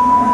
you